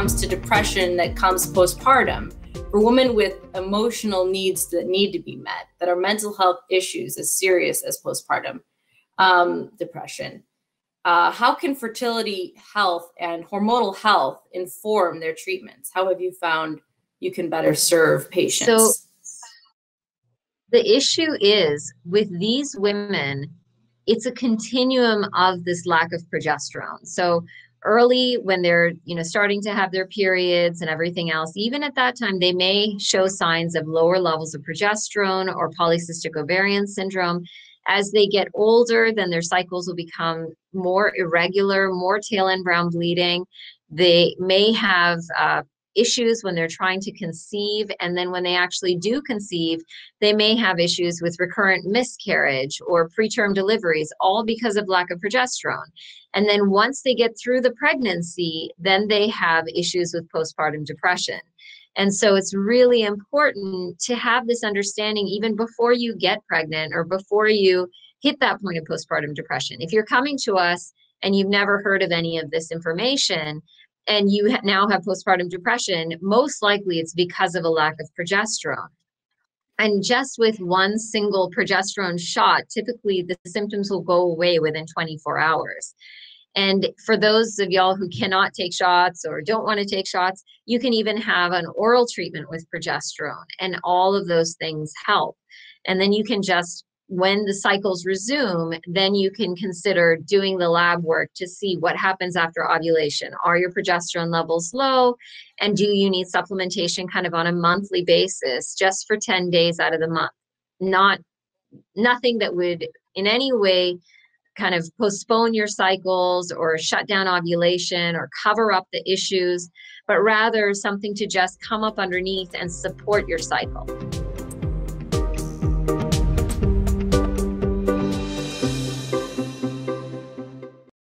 comes to depression that comes postpartum, for women with emotional needs that need to be met, that are mental health issues as serious as postpartum um, depression, uh, how can fertility health and hormonal health inform their treatments? How have you found you can better serve patients? So, the issue is with these women, it's a continuum of this lack of progesterone. So, early when they're you know starting to have their periods and everything else even at that time they may show signs of lower levels of progesterone or polycystic ovarian syndrome. As they get older then their cycles will become more irregular more tail end brown bleeding. They may have uh, issues when they're trying to conceive and then when they actually do conceive they may have issues with recurrent miscarriage or preterm deliveries all because of lack of progesterone. And then once they get through the pregnancy then they have issues with postpartum depression. And so it's really important to have this understanding even before you get pregnant or before you hit that point of postpartum depression. If you're coming to us and you've never heard of any of this information and you now have postpartum depression, most likely it's because of a lack of progesterone. And just with one single progesterone shot, typically the symptoms will go away within 24 hours. And for those of y'all who cannot take shots or don't want to take shots, you can even have an oral treatment with progesterone, and all of those things help. And then you can just when the cycles resume, then you can consider doing the lab work to see what happens after ovulation. Are your progesterone levels low? And do you need supplementation kind of on a monthly basis just for 10 days out of the month? Not nothing that would in any way kind of postpone your cycles or shut down ovulation or cover up the issues, but rather something to just come up underneath and support your cycle.